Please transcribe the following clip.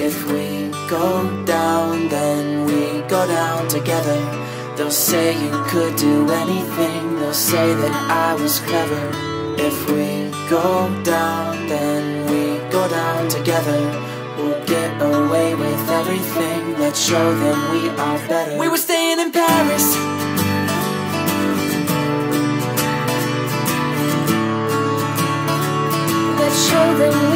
If we go down, then we go down together. They'll say you could do anything, they'll say that I was clever. If we go down, then we go down together. We'll get away with everything, let's show them we are better. We were staying in Paris. Let's show them